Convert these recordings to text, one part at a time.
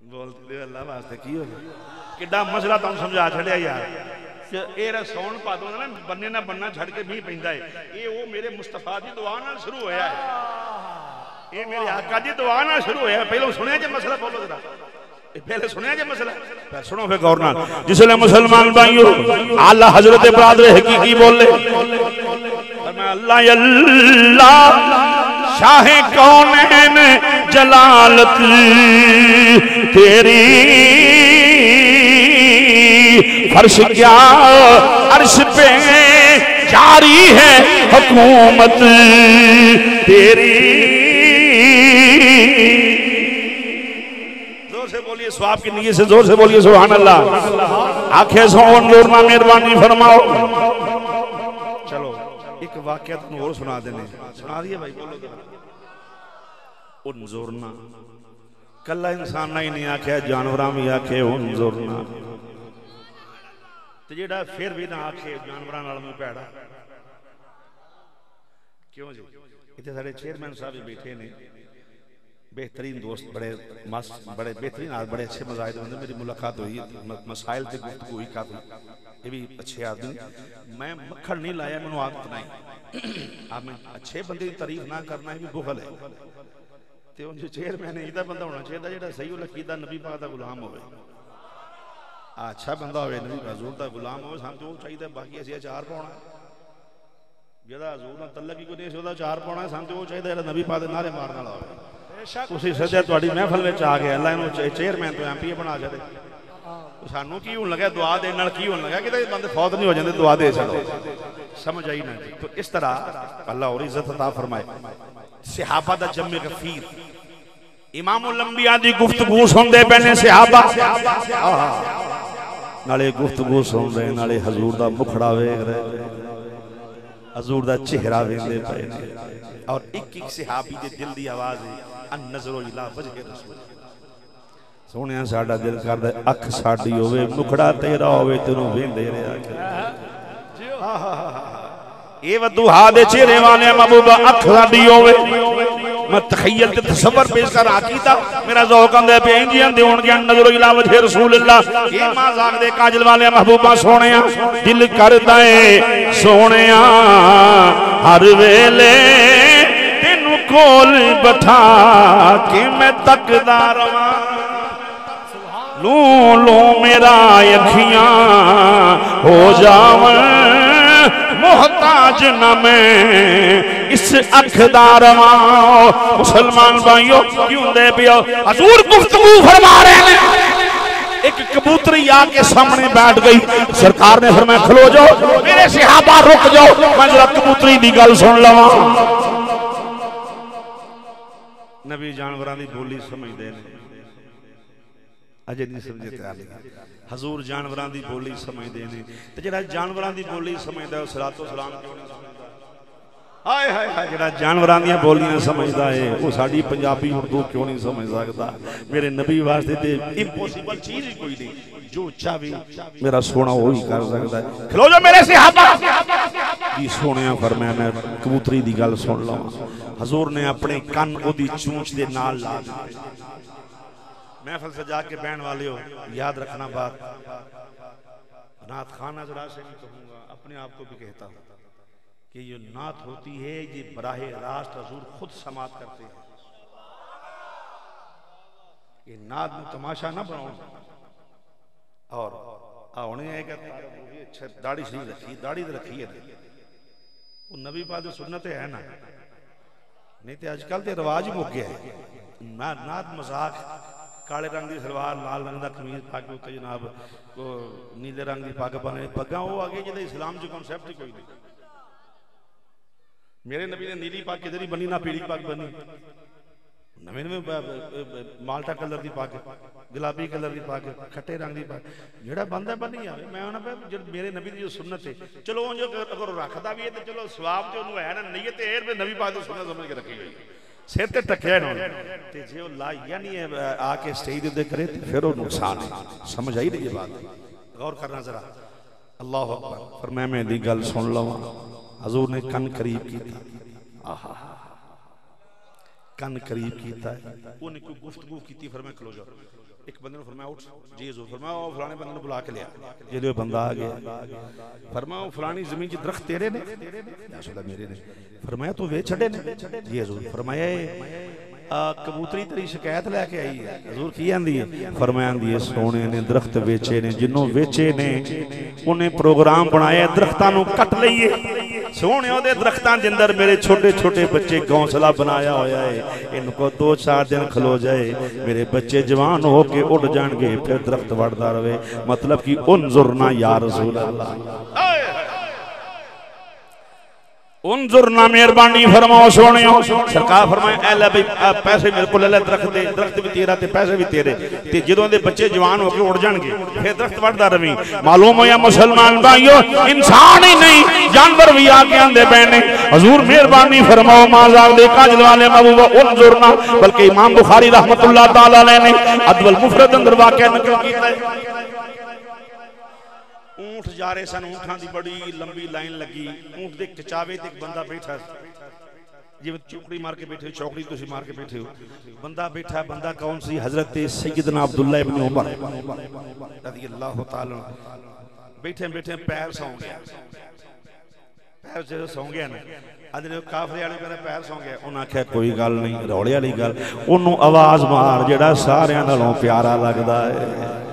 بولتے دے اللہ واسطے کی ہو کڈا مسئلہ تم سمجھا چھڑیا یار اے نا بننے نہ بننا چھڑ کے بھی پیندا ہے اے میرے مصطفیٰ دی دعا نال شروع ہویا ہے اے میرے آقا دی دعا نال شروع ہویا ہے پہلو جے مسئلہ بولو ذرا پہلے سنیا مسئلہ سنو جس لیے مسلمان بھائیو اللہ حضرت برادر حقیقی بولے اللہ اللہ شاہ کونین جلالت تیری۔ فرش کیا عرش پہ جاری ہے حکومت تیری۔ زور سے بولیے سواب کی نیت سے، زور سے بولیے سبحان اللہ۔ آنکھیں سون نورنا مہربانی فرماؤ۔ چلو، ایک واقعہ تم اور سنا دینے۔ سنا دیئے بھائی، بولو۔ انظرنا۔ کلا انسان نہیں نہیں آکھے جانوراں بھی آکھے انظرنا۔ تو جیڑا پھر بھی نہ آکھے، جانوراں نال منہ پیڑا۔ کیوں جی؟ اتنے سارے چیئرمین صاحب بھی بیٹھے نے۔ بہترین دوست، بڑے مست بڑے بہترین آدمی، بڑے اچھے مزاحد ہوندے میری ملاقات ہوئی مسائل تے گفتگو ہوئی کافی۔ یہ بھی اچھے آدمی۔ میں مکھڑ نہیں لایا میں نے عادت نہیں۔ آپ میں اچھے بندے کی تعریف نہ کرنا ہے بھی بخل ہے۔ جو چیئرمین ہے ایدہ بندہ ہونا چاہیے جیڑا صحیح العقیدہ نبی پاک دا غلام ہوئے اچھا بندہ ہوئے نبی پاک حضور دا غلام ہوئے ہم جو چاہیے باقی ایسی چار پاؤنا جدا حضور نہ تلقی کو نہیں سودا چار پاؤنا ہے ہم جو چاہیے جیڑا نبی پاک دے نعرے مارنا لاؤے اسی سجے تواڈی محفل وچ آ گیا اللہ انہوں چیئرمین تو ایم پی بنا چھڑے سانو کی ہون لگا دعا نال کی ہون لگا کہ بندے فوت نہیں ہو جاندے دعا دے جی تو اس طرح اللہ اور عزت عطا فرمائے صحابہ دا جمع غفیر امام الانبیاء دی گفتگو سن پہنے صحابہ۔ نالے گفتگو سن دے نالے حضور دا مکھڑا ویگ رہے۔ حضور دا چہرہ ویندے پہنے اور ایک ایک صحابی دے دل دی آواز ہے، ان نظر و الہ وجہ رسول۔ سونے ساڑا دل کر دے اکھ ساڑی ہوئے مکھڑا تیرا ہوئے تینوں ویندے رہے آکے اے ودو ہادے چیرے وانے محبوبہ، اکھ ساڑی ہوئے میں تخیل تے تصور پیش کر آکیتا میرا ذوق اندے پہ انجیان دے ان گیان نظر الہ وجہ رسول اللہ۔ یہ ماں زاگ دے کاجل والے محبوبہ سونیا، دل کر دائے سونیا۔ ہر ویلے تینو کول بٹھا کہ میں تقدار لوں لوں میرا یکھیاں ہو جاون محتاج نہ میں اس اکھدار ماں مسلمان بھائیو، کیوں دے بیو حضور گفتگو فرما رہے ہیں۔ ایک کبوتری آ کے سامنے بیٹھ گئی۔ سرکار نے فرمایا، کھلو جاؤ، میرے صحابہ رک جاؤ۔ میں ذرا کبوتری دی گل سن لواں۔ نبی جانوران دی بولی سمجھ دے نے۔ اجے نہیں سمجھے تے آلے حضور جانوران دی بولی سمجھ دے نے۔ تے جڑا جانوران دی بولی سمجھدا ہے صلوات و سلام کیوں نہیں سمجھدا؟ ہائے ہائے ہائے، جڑا جانوران دی بولیاں سمجھدا ہے وہ ساڈی پنجابی اردو کیوں نہیں سمجھ سکدا؟ میرے نبی واسطے تے امپوسیبل چیز ہی کوئی نہیں۔ جو چاہوی، میرا سونا وہی کر سکدا ہے۔ کھلو جو میرے صحابہ۔ دی سونیا فرمایا میں کبوتری دی گل سن لواں۔ حضور نے اپنے کن او دی چونچ دے نال لا دتے محفل سے جا کے بین والے ہو یاد رکھنا بات۔ نات خانہ ذرا سے نہیں کہوں گا، اپنے آپ کو بھی کہتا ہوں کہ یہ نات ہوتی ہے، یہ براہ راست حضور خود سماعت کرتے ہیں۔ یہ نات میں تماشا نہ بناؤں۔ اور آنے ہے کہ اچھا، داڑی شریف رکھی داڑی تو رکھی ہے وہ نبی پاک سنت ہے نا۔ نہیں تے آج کل تے رواج مک گیا ہے۔ نات مزاق کالے رنگ دی سلوار، لال رنگ دا کمیز پاک ہوتا جناب کو نیلے رنگ دی پاک پانے پگاں، وہ آگے جدہ اسلام جو کنسیپٹ کوئی نہیں۔ میرے نبی نے نیلی پاک کدھر ہی بنی، نہ پیڑی پاک بنی۔ نویں نویں مالٹا کلر دی پاک، گلابی کلر دی پاک، کھٹے رنگ دی پاک۔ جڑا بندہ بنی آوے، میں ہونا پہ جب میرے نبی دی جو سنت ہے، چلو جو اگر رکھدا بھی ہے، تو چلو ثواب جو انہوں ہے نا نیت ہے نبی پاک دی سنت سمجھ کے رکھی ہوئی سر تے ٹکیا نے تے جے لا یعنی آ کے سٹیج دے کرے تے پھر وہ نقصان ہے۔ سمجھ آئی نہیں یہ بات؟ غور کرنا ذرا۔ اللہ اکبر۔ فرمایا میں دی گل سن لواں۔ حضور نے کن قریب کی تھی آہا۔ کن قریب کیتا ہے۔ انہیں کوئی گفتگو کیتی فرمائے کھلو جاؤ۔ ایک بندے نے فرمایا اٹھ جی حضور فرمایا او فلانے بندے نے بلا کے لیا یہ جو بندہ آ گیا، فرمایا او فلانی زمین کی درخت تیرے نے۔ یا رسول میرے نے۔ فرمایا، تو وے چھڑے نے۔ جی حضور فرمایا کبوتری تری شکایت لے کے آئی ہے۔ حضور کی آندی ہے؟ فرمایا، آندی ہے، سونے نے درخت ویچے نے، جنوں ویچے نے، انہیں پروگرام بنایا، درختاں نو کٹ لئیے۔ سونے ہو دے درختان جندر میرے چھوٹے چھوٹے بچے گونسلہ بنایا ہویا ہے۔ ان کو دو چار دن کھلو جائے۔ میرے بچے جوان ہو کے اٹھ جان گے، پھر درخت وڑدار روے مطلب کی انظرنا یا رسول اللہ۔ انظرنا مہربانی فرماؤ سونیو سرکار فرمائے، اے اللہ بھئی پیسے میرے کو لے لے درخت دے، درخت بھی تیرا تے پیسے بھی تیرے۔ تے جدوں دے بچے جوان ہو کے اڑ جان گے، پھر درخت وڑدا رویں معلوم ہو یا مسلمان بھائیو، انسان ہی نہیں، جانور بھی آ کے اندے بہنے حضور مہربانی فرماؤ مازاگ دے کاجل والے محبوبہ انظرنا بلکہ امام بخاری رحمت اللہ تعالی علیہ نے ادب المفرد اندر واقعہ نقل کیتا ہے۔ اونٹ جا رہے سن اونٹاں دی بڑی لمبی لائن لگی اونٹ دے کچاوے تے ایک بندہ بیٹھا جی چوکڑی مار کے بیٹھے ہو چوکڑی تو مار کے بیٹھے ہو بندہ بیٹھا بندہ کون سی حضرت سیدنا عبداللہ ابن عمر رضی اللہ تعالی بیٹھے بیٹھے پیر سوں گیا پیر جو سوں گیا نا ادھر کافر والے کہنے پیر سوں گیا انہاں کہا کوئی گل نہیں روڑے والی گل انہوں آواز مار جڑا سارے نالوں پیارا لگدا ہے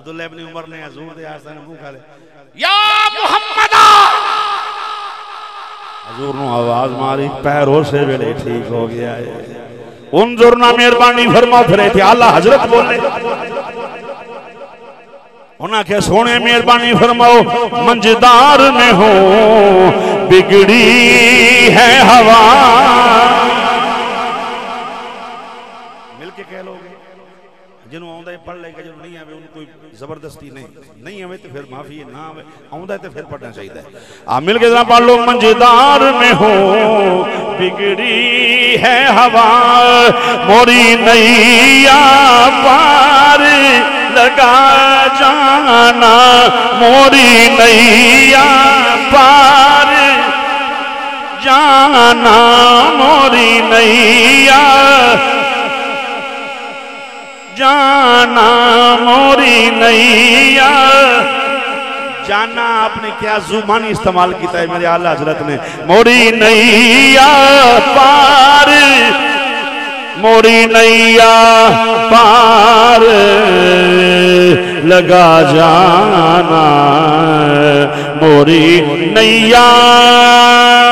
عبداللہ ابن عمر نے حضور دے آستان منہ کھا لے۔ یا محمد! حضور نو آواز ماری پیروں سے ویلے ٹھیک ہو گیا ہے۔ انظرنا مہربانی فرما پھرے تھے اللہ حضرت بولے۔ انہاں کہ سونے مہربانی فرماؤ منجدار میں ہو بگڑی ہے ہوا۔ پڑھ لے گا جنہوں نہیں آوے، ان کوئی زبردستی نہیں۔ نہیں آوے تو پھر معافی ہے نہ آوے آؤں دے تو پھر پڑھنا چاہیے ہے۔ آمل کے ذرا پڑھ لو، منجدار میں ہو۔ بگڑی ہے ہوا، موری نیا پار لگا جانا۔ موری نیا پار جانا۔ موری نیا جانا، موری نیا۔ جانا، آپ نے کیا زمانی استعمال کیتا ہے میرے آلہ حضرت نے؟ موری نیا، پار۔ موری نیا، پار۔ لگا جانا، موری نیا۔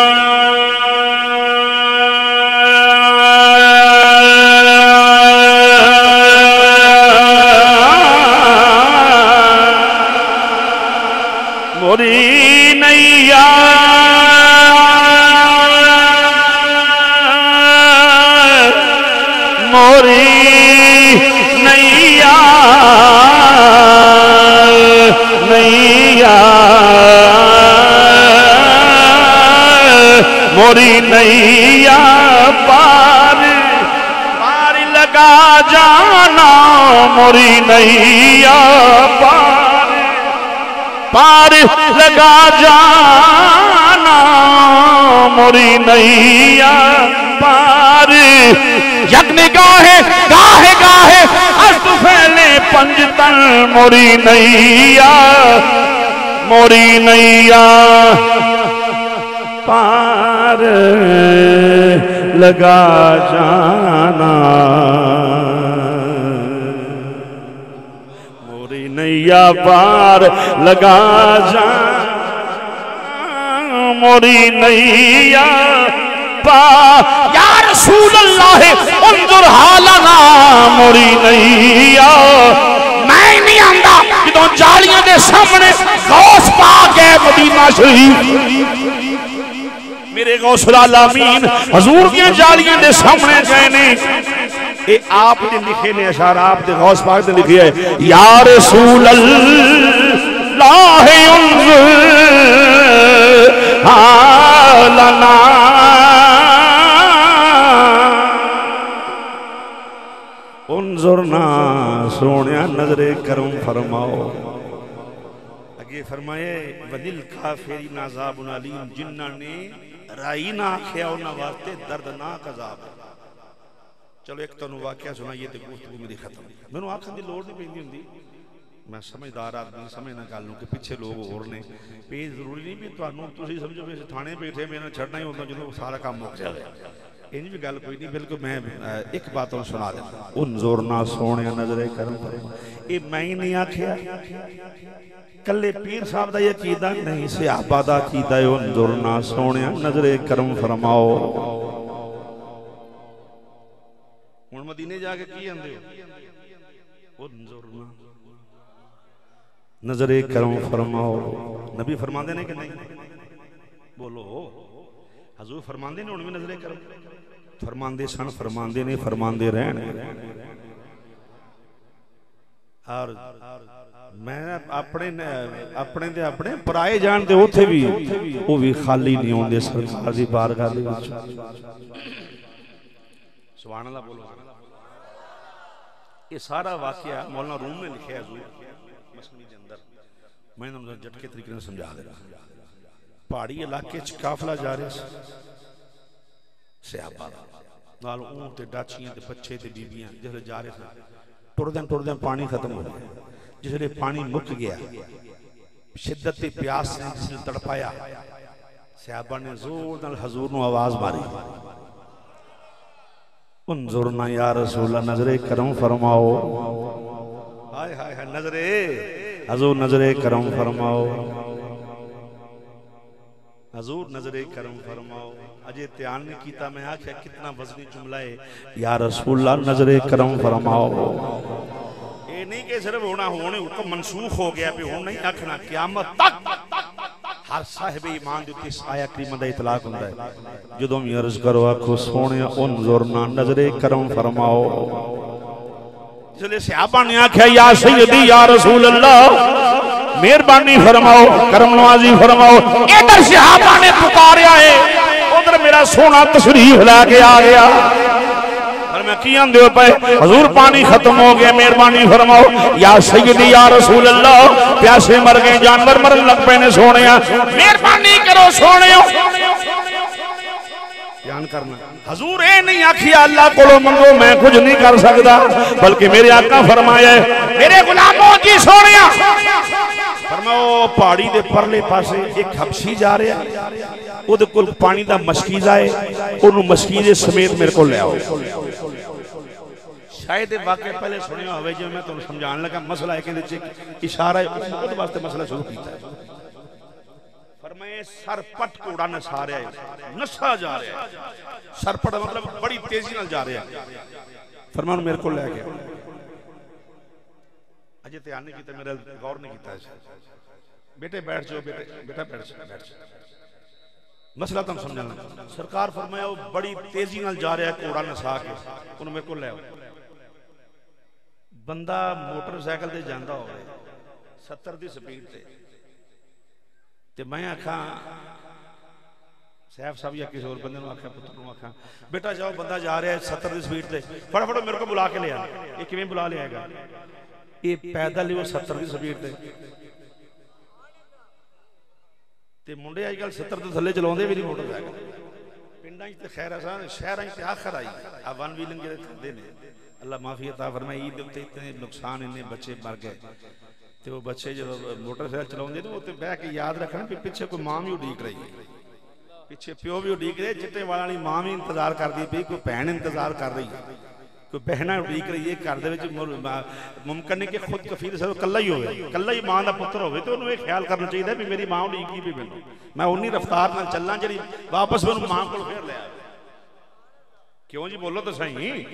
موری نیا پار پار لگا جانا موری نیا پار۔ یک نگاہ گاہ گاہ ہست پھیلے پنجتن موری نیا موری نیا پار لگا جانا۔ موری نیا پار لگا جانا موری نیا پار یا رسول اللہ، انظر حالنا، موری نیا میں نہیں آندا، جدوں جالیاں دے سامنے غوث پا کے مدینہ شریف۔ میرے غوث العالمین، حضور کی جالیاں دے سامنے گئے نے۔ اے آپ نے لکھے نے اشار آپ نے غوث پاک نے لکھے ہے یا رسول اللہ انظر حالنا۔ انظرنا سونیا، نظر کرم فرماؤ۔ اگے فرمائے ودل کافری نازاب علیم جنہ نے رائی نہ آکھیا انہا واسطے دردناک عذاب ਚਲੋ چلو ایک تنو واقعہ سنائیے تے گفتگو میری ختم میں نے آخر دی لوڑ نہیں پیندی ہوندی میں سمجھدار آدمی سمجھنا گل کہ پیچھے لوگ اور نے پی ضروری نہیں بھی تانوں تسی سمجھو کہ تھانے بیٹھے میں چھڑنا ہی ہوندا جدوں سارا کام مک جاوے انج بھی گل کوئی نہیں بلکہ میں ایک بات اور سنا دیتا انظر نہ سونے نظر کرم فرما اے میں ہی نہیں آکھیا کلے پیر صاحب دا یہ عقیدہ نہیں صحابہ دا عقیدہ انظر نہ سونے نظر کرم فرماؤ ਮਦੀਨੇ ਜਾ ਕੇ ਕੀ ਆਂਦੇ ਹੋ ਉਨਜ਼ੁਰ ਨਾ ਨਜ਼ਰੇ ਕਰਮ ਫਰਮਾਓ ਨਬੀ ਫਰਮਾਉਂਦੇ ਨੇ ਕਿ ਨਹੀਂ ਬੋਲੋ ਹਜ਼ੂਰ ਫਰਮਾਉਂਦੇ ਨੇ ਹੁਣ ਵੀ ਨਜ਼ਰੇ ਕਰਮ ਫਰਮਾਉਂਦੇ ਸਨ ਫਰਮਾਉਂਦੇ ਨੇ ਫਰਮਾਉਂਦੇ ਰਹਿਣ ਔਰ ਮੈਂ ਆਪਣੇ ਨ- ਆਪਣੇ ਤੇ ਆਪਣੇ ਪਰਾਏ ਜਾਣ ਤੇ ਉੱਥੇ ਵੀ ਉਹ ਵੀ ਖਾਲੀ ਨਹੀਂ ਆਉਂਦੇ ਸਰਕਾਰ ਦੀ ਬਾਰਗਾਹ ਦੇ ਵਿੱਚ ਸੁਭਾਨ ਅੱਲਾਹ یہ سارا واقعہ مولانا روم میں لکھا ہے حضور مسئلے کے میں نے جٹ کے طریقے نے سمجھا دے رہا پہاڑی علاقے چ قافلہ جا رہا سیابا نال اون تے ڈاچیاں تے پچھے تے بیبیاں جس لے جا رہے ہیں ٹوڑ دیں ٹردن دیں پانی ختم ہو گیا۔ جس لے پانی مک گیا، شدت پیاس نے جس نے تڑپایا سیابا نے زور نال حضور نو آواز ماری۔ انظرنا یا رسول اللہ نظر کرم فرماؤ ہائے ہائے ہائے نظر حضور نظر کرم فرماؤ حضور نظر کرم فرماؤ اجے تیان نے کیتا میں آکھیا کتنا وزنی جملہ ہے یا رسول اللہ نظر کرم فرماؤ اے نہیں کہ صرف ہونا ہونے حکم منسوخ ہو گیا بھی ہون نہیں آکھنا قیامت تک ہر صاحب ایمان جو کس آیا کریمہ دا اطلاق ہوں ہے۔ جدوں میں عرض کرو، آکھو سونے انظرنا نظر کرم فرماؤ۔ اس لیے صحابہ نے آکھا یا سیدی، یا رسول اللہ، مہربانی فرماؤ، کرم نوازی فرماؤ۔ ادھر صحابہ نے پکاریا ہے، ادھر میرا سونا تشریف لا کے آ گیا۔ میں کی اندے ہو پائے۔ حضور پانی ختم ہو گیا مہربانی فرماؤ۔ یا سیدی یا رسول اللہ پیاسے مر گئے جانور مرن لگ پہ نے سونے مہربانی کرو سونے بیان کرنا۔ حضور اے نہیں آکھیا اللہ کو منگو میں کچھ نہیں کر سکتا بلکہ میرے آقا فرمایا ہے۔ میرے غلاموں کی سونے فرماؤ پہاڑی دے پرلے پاسے ایک حبشی جا رہے ہیں وہ دے کل پانی دا مشکیز آئے انہوں مشکیز سمیت میرے کو لے آؤ۔ شاید واقع پہلے سنے ہوئے جو میں تمہیں سمجھان لگا، مسئلہ ہے کہ اشارہ ہے خود واسطے مسئلہ شروع کیتا ہے۔ فرمائے سر پٹ کوڑا نسا رہا ہے، نسا جا رہا ہے۔ سر پٹ مطلب بڑی تیزی نال جا رہا ہے۔ فرمان میرے کو لے گیا۔ اجے تیان نے کیتا میرا غور نہیں کیتا ہے۔ بیٹے، بیٹھ جاؤ، بیٹے، بیٹا، بیٹھ جاؤ بیٹھ جاؤ۔ مسئلہ تم سمجھنا سرکار فرمایا، وہ بڑی تیزی نال جا رہا ہے کوڑا نسا کے۔ انہوں میرے کو لے آؤ۔ بندہ موٹر سائیکل تے جاندہ ہو ستر دی سپیڈ تے تے میں آکھاں سیف صاحب یا کسی اور بندے نو آکھاں پتر نو آکھاں بیٹا جاؤ بندہ جا رہا ہے ستر دی سپیڈ تے پھڑا پھڑا میرے کو بلا کے لیا یہ کیویں بلا لیا گا یہ پیدل ہی وہ ستر دی سپیڈ تے تے منڈے آج کل ستر تے تھلے چلاؤندے بھی نہیں موٹر سائیکل پنڈاں تے خیر آسان شہراں تے آخر آئی آ ون ویلنگ دے کھدے نے اللہ معافی عطا فرمائے عید تے اتنے نقصان انہیں بچے مر گئے۔ تے وہ بچے جو موٹر سائیکل چلاؤندے نے وہ تے بیٹھ کے یاد رکھنا کہ پیچھے کوئی ماں بھی اڈیک رہی ہے۔ پیچھے پیو بھی اڈیک رہے چٹے والی ماں بھی انتظار کر دی پئی، کوئی بہن انتظار کر رہی ہے۔ کوئی بہنا اڈیک رہی ہے، گھر دے وچ ممکن ہے کہ خود کفیل سے کلا ہی ہوئے۔ کلا ہی ماں دا پتر ہوئے، تو انہوں یہ خیال کرنا چاہیے کہ میری ماں اڈیک اڈیکی بھی مینوں۔ میں انہی رفتار نال چلنا جڑی واپس مینوں ماں کول پھر لے آیا کیوں جی؟ بولو تو صحیح۔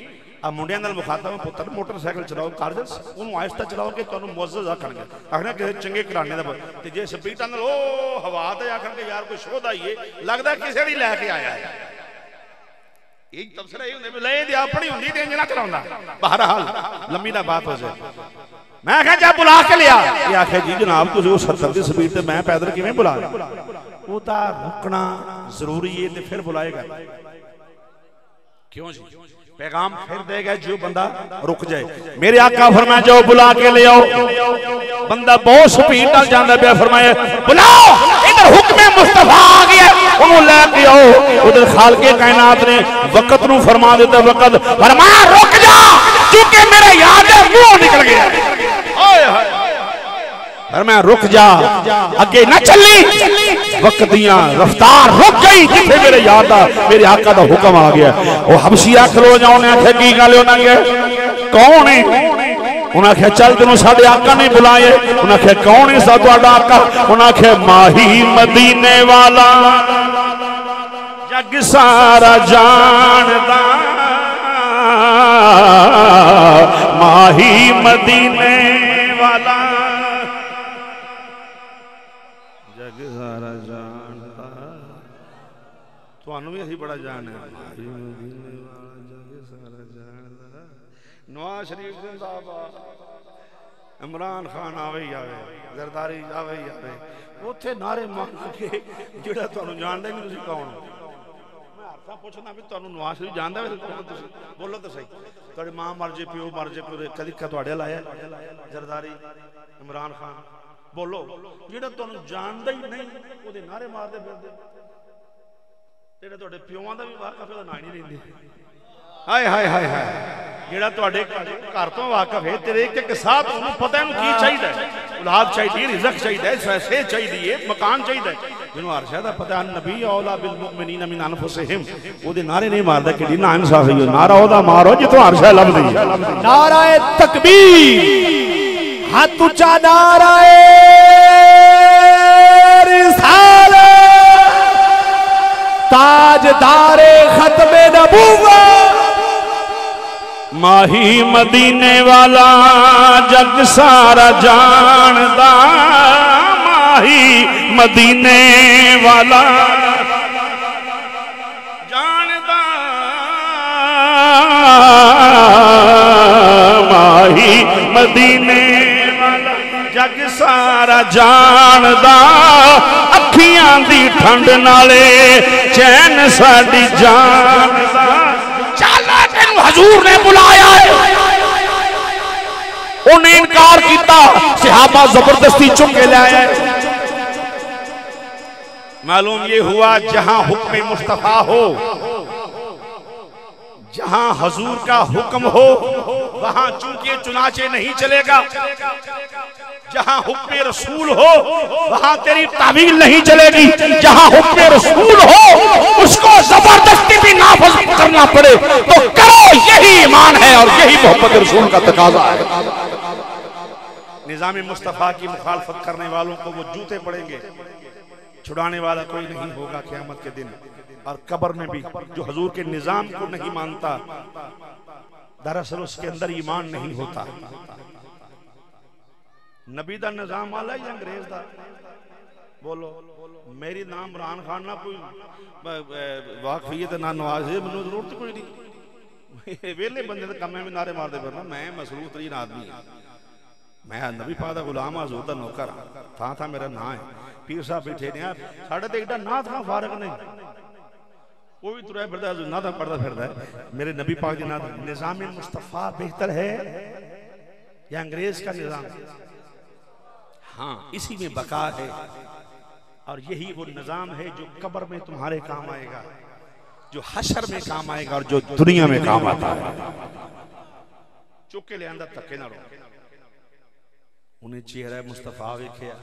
اب منڈیاں نال مخاطب پتر موٹر سائیکل چلاؤ کار دے انہوں آہستہ چلاؤ کہ تانوں معزز آکھن گے آکھنا کہ چنگے کرانے دا تے جے سپیڈ نال او ہوا تے آکھن گے یار کوئی شودا ہی ہے لگدا کسے دی لے کے آیا ہے ایک تبصرہ یہ ہوندے لے دی اپنی ہوندی تے انج نہ کراوندا بہرحال لمبی نہ بات ہو جائے میں کہا جا بلا کے لیا یہ آکھے جی جناب تسی وہ 70 دی سپیڈ تے میں پیدل کیویں بلا وہ تا رکنا ضروری ہے تے پھر بلائے گا کیوں جی پیغام پھر دے گا جو بندہ رک جائے۔ میرے آقا فرمایا جاؤ، بلا کے لے آؤ۔ بندہ بہت سپیڈ نال جاندا پیا فرمایا بلاؤ ادھر حکم مصطفیٰ آ گیا، انہوں لے کے آؤ۔ ادھر خالق کائنات نے وقت نو فرما دیتا، وقت فرمایا، رک جا، کیونکہ میرے یاد ہے، منہ نکل گیا۔ آئے ہائے فرمایا، رک جا، اگے نہ چلی۔ وقت دیاں رفتار رک گئی جتھے میرے یاد آ میرے آقا دا حکم آ گیا۔ وہ حبشیہ کھلو جاؤں نے آکھے کی گالے ہونا گیا کون ہے؟ انہاں کہا چل تنوں ساڑے آقا نہیں بلائے۔ انہاں کہا کون ہے سا تو آقا؟ انہاں کہا ماہی مدینے والا۔ جگ سارا جاندہ ماہی مدینے سارا جاندہ تو انہوں بھی اسی بڑا جان ہے ماہی مدینے والا جگ سارا جاندہ نواز شریف زندہ آباد عمران خان آوے ہی آوے زرداری آوے ہی آوے اوتھے نعرے مانگ کے جڑا تانوں جاندا ہی نہیں تسی کون میں ہر پوچھنا بھی تانوں نواز شریف جاندا ہے کون بولو تو صحیح تہاڈی ماں مر جے پیو مر جے پیو کدی کا تواڈے لایا زرداری عمران خان بولو جڑا تانوں جاندا ہی نہیں او دے نعرے مار دے پھردے جڑے تواڈے پیوواں دا بھی واقف ہے نا ہی نہیں رہندے ہائے ہائے ہائے ہائے جڑا تواڈے گھر تو واقف ہے تیرے ایک ایک ساتھ انہوں پتہ ہے کی چاہیے اولاد چاہیے رزق چاہیے پیسے چاہیے مکان چاہیے جنوں عرشہ دا پتہ ہے نبی اولا بالمؤمنین من انفسہم او دے نعرے نہیں ماردا کہ نا انصاف ہے نعرہ او دا مارو جتوں عرشہ لب دی نعرہ تکبیر ہاتھ اونچا نعرہ رسالت۔ تاجدار ختم نبوت۔ ماہی مدینے والا جگ سارا جاندہ ماہی مدینے والا جاندہ ماہی مدینے والا جگ سارا جاندہ اکھیاں دی ٹھنڈ نالے چین ساڑی جاندہ چالا تینو حضور نے بلایا ہے انہیں انکار کیتا صحابہ زبردستی چک لائے معلوم یہ ہوا جہاں حکم مصطفیٰ ہو جہاں حضور کا حکم ہو وہاں چونکہ چنانچہ نہیں چلے گا، جہاں حکم رسول ہو، وہاں تیری تعویل نہیں چلے گی۔ جہاں حکم رسول ہو، اس کو زبردستی بھی نافذ کرنا پڑے۔ تو کرو، یہی ایمان ہے اور یہی محمد رسول کا تقاضا ہے۔ نظام مصطفیٰ کی مخالفت کرنے والوں کو وہ جوتے پڑیں گے۔ چھڑانے والا کوئی نہیں ہوگا قیامت کے دن۔ اور قبر میں بھی، جو حضور کے نظام کو نہیں مانتا دراصل اس کے اندر ایمان نہیں ہوتا۔ نبی دا نظام آلہ یا انگریز دا؟ بولو۔ میری نام ران خان نہ کوئی واقفیت نہ نوازے منو ضرورت کوئی نہیں۔ ویلے بندے دا کم میں نعرے مار دے پرنا میں مسلوح ترین آدمی ہوں میں نبی پاک دا غلام ہاں، حضور دا نوکر ہاں۔ تھا تھا میرا نا ہے۔ پیر صاحب بیٹھے نے ہاں۔ ساڑھے تے ایڈا نا تھا فارغ نہیں۔ وہ بھی ترائے پڑھتا ہے نا تھا پڑھتا پھرتا ہے۔ میرے نبی پاک دی نا نظام مصطفیٰ بہتر ہے یا انگریز کا نظام؟ ہاں اسی میں بقا ہے۔ اور یہی وہ نظام ہے جو قبر میں تمہارے کام آئے گا، جو حشر میں کام آئے گا اور جو دنیا میں کام آتا ہے۔ چکے لے اندر تکے نہ رو انہیں چہرہ مصطفیٰ ویکھیا،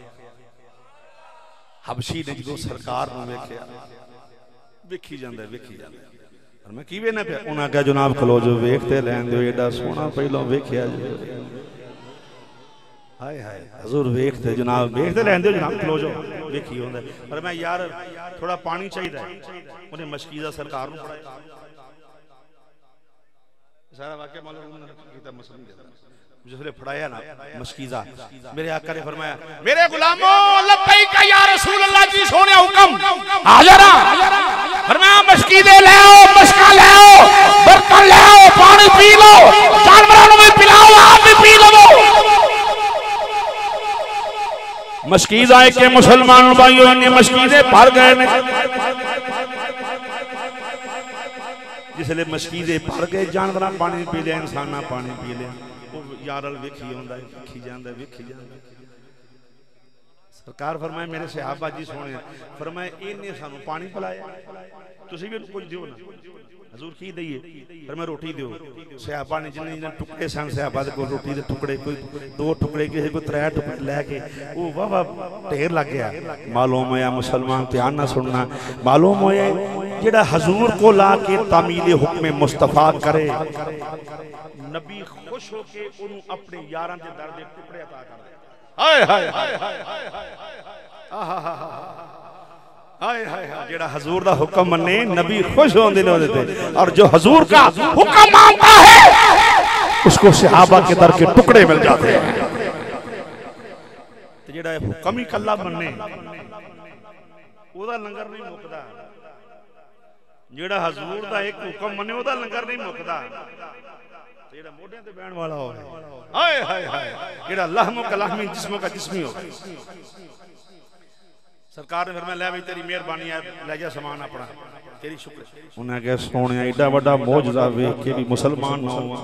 حبشی نے جو سرکار نو ویکھیا۔ ویکھی جاندے ویکھی جاندے اور میں کی وینا پیا؟ انہاں کہا جناب کھلو جو ویکھتے لین دیو، ایڈا سونا پہلو ویکھیا جو ہائے ہائے، حضور ویکھتے جناب ویکھتے لین دیو جناب کھلو جو ویکھی ہوندا اور میں یار، تھوڑا پانی چاہیے انہیں مشکیزہ سرکار نو پڑھایا۔ سارا واقعہ معلوم نے کیتا، مسلم دے جس نے پڑھایا نا مشکیزہ میرے آقا نے فرمایا، میرے غلاموں، لبیک یا رسول اللہ جی سونے حکم۔ حاضر فرمایا مشکیزے لے آؤ مشکا لے آؤ، برتن لے آؤ، پانی پی لو، جانوروں بھی پلاؤ، آپ بھی پی لو۔ مشکیز آئے کہ مسلمان بھائیوں انہیں مشکیزیں بھر گئے نے۔ جس لیے مشکیزیں بھر گئے جانورہ پانی پی لے انسانہ پانی پی لے ਯਾਰਲ ਵੇਖੀ ਆਉਂਦਾ ਵੇਖੀ ਜਾਂਦਾ ਵੇਖੀ ਜਾਂਦਾ ਸਰਕਾਰ ਫਰਮਾਏ, ਮੇਰੇ ਸਿਹਾਬਾ ਜੀ ਸੋਹਣੇ ਫਰਮਾਏ, ਇਹਨੇ ਸਾਨੂੰ ਪਾਣੀ ਪਿਲਾਇਆ। ਤੁਸੀਂ ਵੀ ਕੁਝ ਦਿਓ ਨਾ। حضور کی دئیے پر میں روٹی دیو صحابہ نے جنہیں جنہیں ٹکڑے سن صحابہ دے کوئی روٹی دے ٹکڑے کوئی دو ٹکڑے کے کوئی ترے ٹکڑے لے کے وہ واہ واہ ٹھیر لگ گیا معلوم ہویا مسلمان دھیان نہ سننا معلوم ہویا جڑا حضور کو لا تعمیل حکم مصطفیٰ کرے نبی خوش ہو کے انہوں اپنے یاراں دے در ٹکڑے عطا کر دے ہائے ہائے ہائے ہائے ہائے ہائے ہائے جیڑا حضور دا حکم منے نبی خوش ہوں دے لے تے۔ اور جو حضور کا حکم مانتا ہے اس کو صحابہ کے در کے ٹکڑے مل جاتے ہیں۔ تے جیڑا حکم ہی کلا منے او دا لنگر نہیں مکدا جیڑا حضور دا ایک حکم منے او دا لنگر نہیں مکدا جیڑا موڈیاں تے بہن والا ہوئے ہائے ہائے ہائے جیڑا لحم و کلامی جسموں کا جسمی ہو۔ سرکار نے فرمایا لے بھئی تیری مہربانی ہے لے جا سامان اپنا تیری شکر انہیں کہا سونے ایڈا بڑا موجزہ ویکھ کے بھی مسلمان نہ ہوا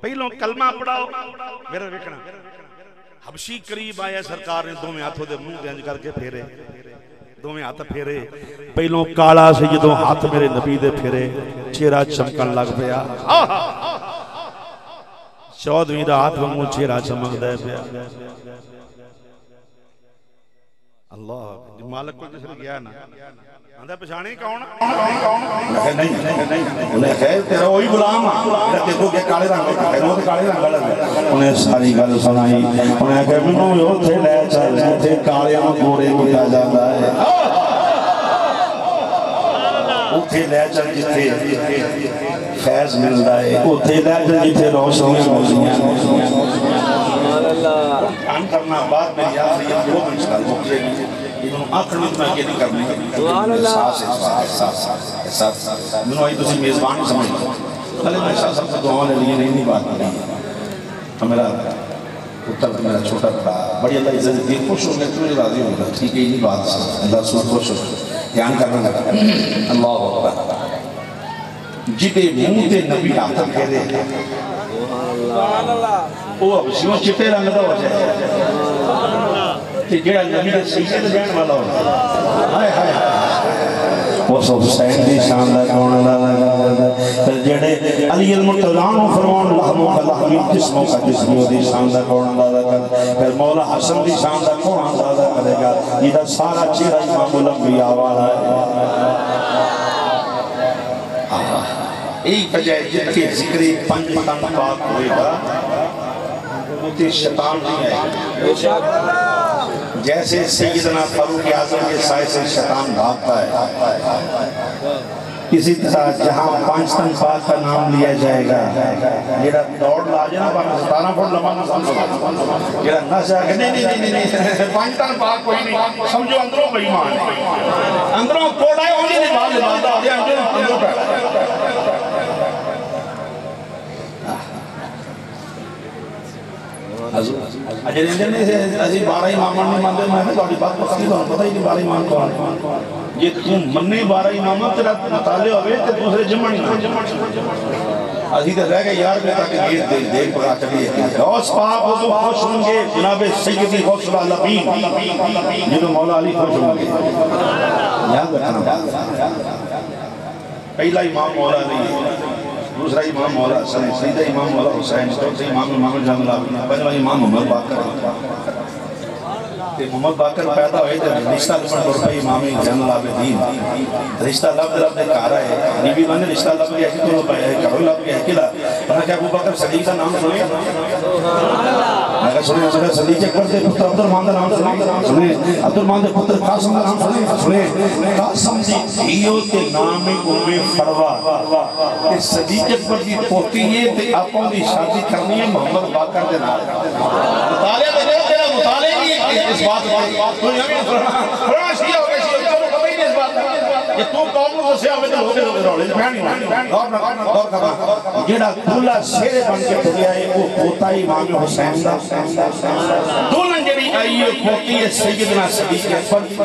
پہلوں کلمہ پڑھاؤ میرا ویکھنا حبشی قریب آیا سرکار نے دو میں ہاتھوں دے منہ دینج کر کے پھیرے دو میں ہاتھ پھیرے پہلوں کالا سے جدوں ہاتھ میرے نبی دے پھیرے چہرہ چمکن لگ پیا چودویں دا ہاتھ وانگوں چہرہ چمک دے پیا اللہ مالک کو جسر گیا نا اندھا پچھانے کون انہیں خیر تیرا وہی غلام دیکھو کہ کالے رنگ کا ہے وہ کالے رنگ والا انہیں ساری گل سنائی انہیں کہ منو یو تھے لے چل تھے کالے نو گورے کیا جاتا ہے اوتھے لے چل جتھے فیض ملدا ہے لے چل جتھے روشنیاں ملدیاں کام کرنا بعد میں یاد انہوں اتنا یہ نہیں کرنے سبحان اللہ ساتھ ساتھ منو آئی تسی میزبان سمجھ پہلے میں شاہ دعا نے لیے نہیں بات نہیں میرا پتر میرا چھوٹا بڑا بڑی اللہ عزت دی خوش ہو گیا تمہیں راضی ہو گیا ٹھیک ہے یہ بات اللہ خوش ہو دھیان کرنا لگا اللہ اکبر جتے منہ تے نبی آتا کہہ دے وہ اب سیوں چٹے رنگ دا ہو جائے تے جڑا نبی دے سیدے بہن والا ہو ہائے ہائے وہ سب حسین دی شان دا کون دا تے جڑے علی المرتضی نو فرمان لحموں کا لحمی جسموں کا جسمی دی شان دا کون دا پھر مولا حسن دی شان دا کون دا کرے گا یہ دا سارا چہرہ امام الانبیاء والا ہے ایک وجہ جن کے ذکر پنج تن پاک ہوئے گا تے شیطان نہیں ہے جیسے سیدنا فاروق اعظم کے سائے سے شیطان بھاگتا ہے۔ اسی طرح جہاں پانچ تن پاک کا نام لیا جائے گا جیڑا دوڑ لا جائے نا ستارہ فٹ لمبا نہ سمجھو۔ جیڑا نہ چاہے نہیں نہیں نہیں نہیں پانچ تن پاک کوئی نہیں۔ سمجھو، اندروں بھائی مان۔ اندروں کوڑا ہے انہیں نہیں بات لباتا ہو جائے اندروں پہ۔ اجے رنجن نے بارہ امام تیرا مطالعہ ہوئے تے دوسرے جمع نہیں اسی رہ گئے یار میں تاکہ دیر دیر دیر پکا چلیے غوث پاک ہو تو خوش ہوں گے، جناب سیدی غوث العالمین۔ جنہوں مولا علی خوش ہوں گے۔ یاد رکھنا۔ پہلا امام مولا ہے دوسرا امام مولا حسن ہے سیدھا امام مولا حسین چوتھا امام امام جان اللہ پہلا امام محمد باقر۔ کہ محمد باقر پیدا ہوئے تھے رشتہ لبن پر پہ امام جان اللہ دین۔ رشتہ لب لب نے کہا رہا ہے نیبی میں نے رشتہ لب گیا ہے تو لب ہے کہو لب گیا ہے کلا انہا کہ ابو بکر صدیق کا نام سنے میں کہا سنے سنے صدیق اکبر دے پتر عبد الرحمن کا نام سنے سنے عبد الرحمن دے پتر قاسم کا نام سنے سنے قاسم دی دھیو تے نام ام فروا۔ کہ صدیق اکبر دی پوتی ہے تے اپوں دی شادی کرنی ہے محمد باقر دے نام۔ مطالعہ دے مطالعہ نہیں اس بات پر۔ تو یہاں فرما شیعہ ہو گئے شیعہ تو پتہ ہی نہیں اس بات پر کہ تو قوم کو سے ہوئے تو ہوتے ہوتے رولے بہنی دور نہ دور کرنا جیڑا دولہ شیر بن کے ٹھگیا ہے وہ پوتا امام حسین دا دولن جڑی آئی ہے پوتی ہے سیدنا صدیق اکبر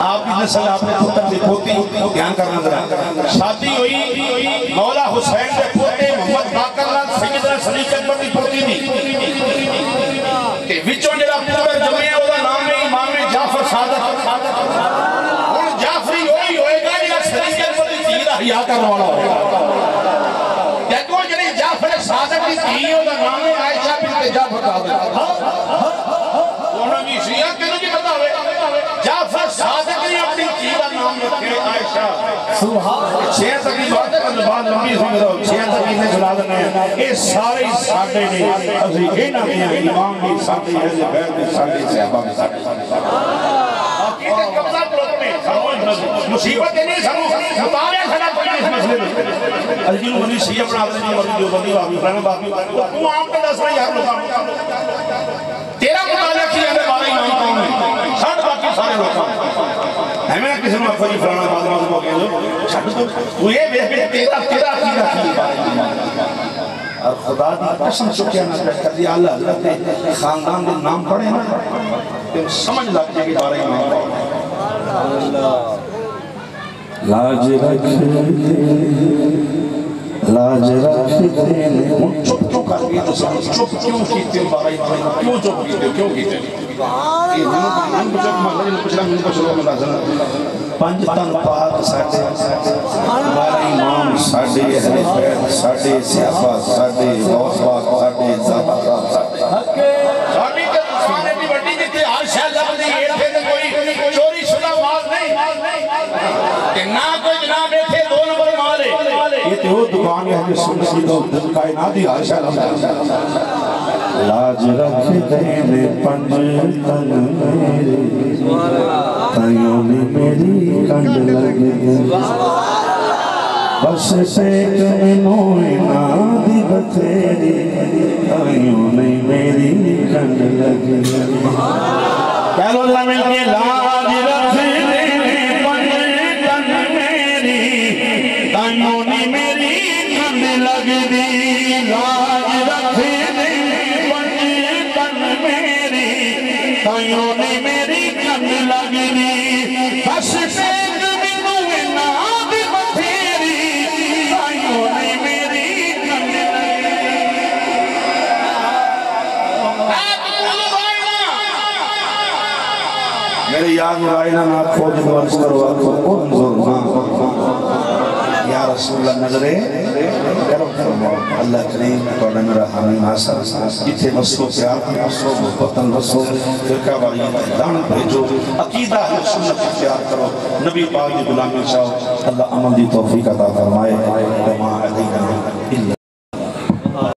آپ کی نسل آپ نے پتر دی پوتی دھیان کرنا ذرا شادی ہوئی مولا حسین دے پوتے محمد باقر لال سیدنا صدیق اکبر دی پوتی دی کہ وچوں جڑا پتر جمعے ہے وہ نام کرنے والا ہو دیکھو جنہیں جعفر صادق کی تھیوں کا نام ہے عائشہ بنت جعفر صادق انہوں نے شیعہ کیوں کی بتا ہوئے جعفر صادق نے اپنی تھی کا نام رکھے عائشہ سبحان چھ تک کی بات ہے کہ بعد لمبی سن رہا ہو چھ تک کی نے جلا دینے ہیں یہ سارے ساڈے نے اسی یہ نہ دیا امام بھی ساڈے ہے جو بیت بھی ساڈے صحابہ بھی ساڈے مصیبت نہیں سنو، مطالعہ کھڑا کوئی اس مسئلے میں منی شیعہ بنا مرد جو بندی تو عام کا دس رہا یار تیرا مطالعہ کیا بارہ امام کون ہے ساٹھ باقی سارے لوگ ہمیں کسی میں بعد چھٹ تو تو یہ بے بے تیرا تیرا عقیدہ کی اور خدا دی قسم چکیا نہ کر دیا، اللہ اللہ تے خاندان دے نام پڑھے نا تے سمجھ لگ جائے کہ بارہ امام کون ہے لاج رکھتے لاج رکھتے چپ کیوں کر گئی تو چپ کیوں کیتے کو؟ کیوں چپ کیتے کیوں کیتے چپ پنج تن پاک ساڈے بارہ امام ساڈے اہل بیت ساڈے صحابہ ساڈے غوث پاک ساڈے زاہد ساڈے ساڈی تے سانے دی وڈی جتے ہر شے لبدی ایتھے تے کوئی چوری شدہ مال نہیں کہ نہ کوئی جناب ایتھے دو نمبر مال ہے یہ تے وہ دکان ہے جو سنسی دو دل کائنات دی شے لبدی لاج رکھتے نے پنج تن میرے۔ تائیوں نے میری کنڈ لگ بس سیک میں موئنا دی بتھیری۔ تائیوں نے میری کنڈ لگ کہہ لو ذرا مل کے لاج تائیوں نے میری کنڈ لگ دی بس سیک میں موئنا بتھیری۔ تائیوں نے میری کنڈ لگ دی میرے یاد رائنا نا خود ورس کرو اکو انظر یا رسول اللہ نظرے کرم فرما اللہ کریم توڑا میرا حامی ناصر جتے بسو پیار کی بسو وطن بسو فرقہ والی دان بھیجو عقیدہ ہے، سنت اختیار کرو۔ نبی پاک دی غلامی چاہو، اللہ عمل دی توفیق عطا فرمائے۔ وما علینا۔